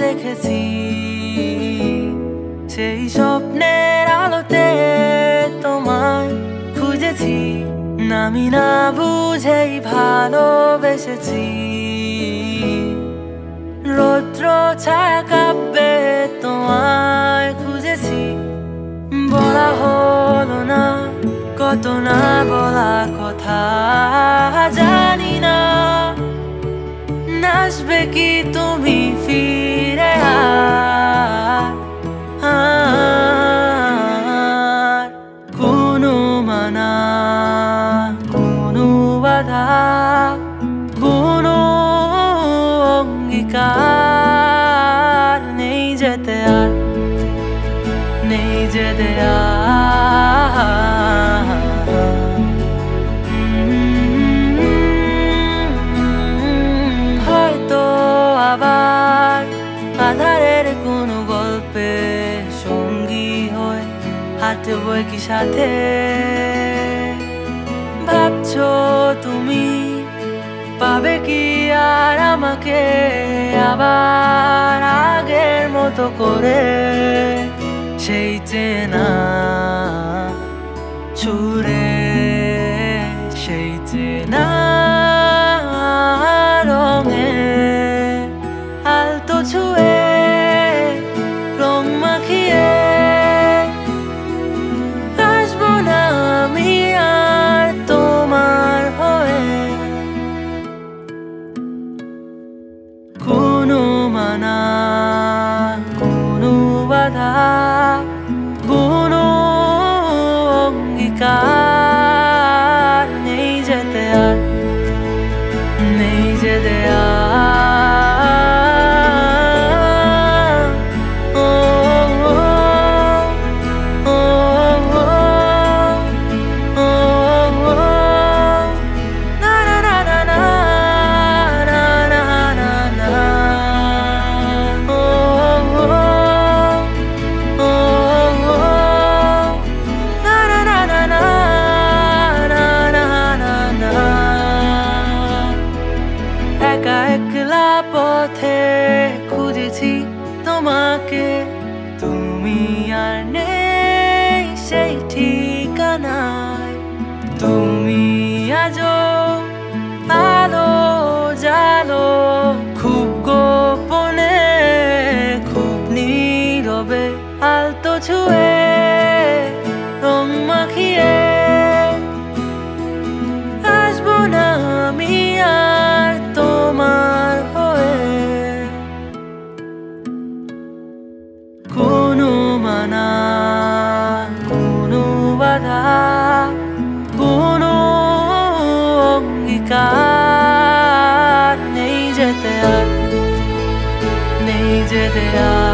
রেখেছি সেই স্বপ্নের আলোতে তোমায় খুঁজেছি। নামি না বুঝেই ভালোবেসেছি। রৌদ্র ছায়া কাব্যে তোমায় খুঁজেছি। বলা হলো না, কত না বলা কথা জানি না। নাচবে কি তুমি ফিরে আর কোনো মানা, কোনো বাধা, কোনো অঙ্গীকার নেই যেতে আর, নেই যেতে আর। হাঁটবো কি সাথে। ভাবছ তুমি পাবে কি আর আমাকে আবার আগের মতো করে? সেই চেনা ছুড়ে, সেই চেনা थमा के सरकार नहीं जतया नहीं जतया।